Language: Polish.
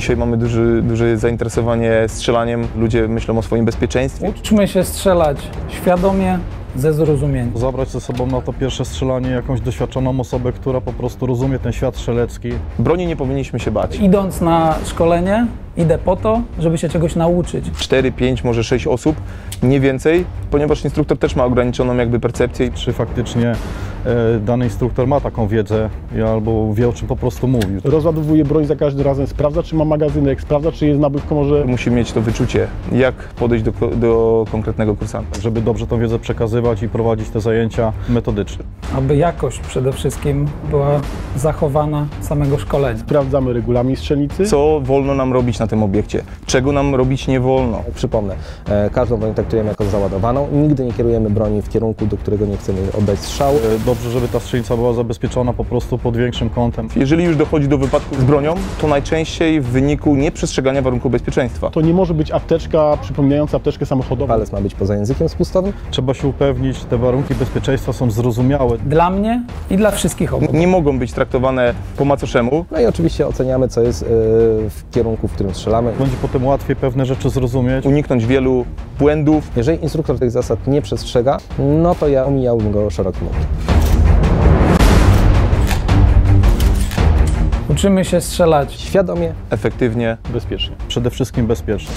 Dzisiaj mamy duży, duże zainteresowanie strzelaniem. Ludzie myślą o swoim bezpieczeństwie. Uczmy się strzelać świadomie, ze zrozumieniem. Zabrać ze sobą na to pierwsze strzelanie jakąś doświadczoną osobę, która po prostu rozumie ten świat strzelecki. Broni nie powinniśmy się bać. Idąc na szkolenie, idę po to, żeby się czegoś nauczyć. 4, 5, może 6 osób, nie więcej, ponieważ instruktor też ma ograniczoną jakby percepcję. Czy faktycznie e, dany instruktor ma taką wiedzę albo wie o czym po prostu mówi. Rozładowuje broń za każdym razem, sprawdza czy ma magazynek, sprawdza czy jest nabój w komorze. Musi mieć to wyczucie, jak podejść do, do konkretnego kursanta. Żeby dobrze tą wiedzę przekazywać i prowadzić te zajęcia metodycznie. Aby jakość przede wszystkim była zachowana samego szkolenia. Sprawdzamy regulamin strzelnicy. Co wolno nam robić na tym obiekcie, czego nam robić nie wolno. Przypomnę, e, każdą broń traktujemy jako załadowaną. Nigdy nie kierujemy broni w kierunku, do którego nie chcemy oddać strzału. E, Dobrze, żeby ta strzelnica była zabezpieczona po prostu pod większym kątem. Jeżeli już dochodzi do wypadku z bronią, to najczęściej w wyniku nieprzestrzegania warunków bezpieczeństwa. To nie może być apteczka przypominająca apteczkę samochodową. Palec ma być poza językiem spustowym. Trzeba się upewnić, te warunki bezpieczeństwa są zrozumiałe. Dla mnie i dla wszystkich obok. Nie mogą być traktowane po macoszemu. No i oczywiście oceniamy, co jest e, w kierunku, w którym strzelamy. Będzie potem łatwiej pewne rzeczy zrozumieć. Uniknąć wielu błędów. Jeżeli instruktor tych zasad nie przestrzega, no to ja omijałbym go szerokim łukiem. Uczymy się strzelać Świadomie Efektywnie. Bezpiecznie. Przede wszystkim bezpiecznie.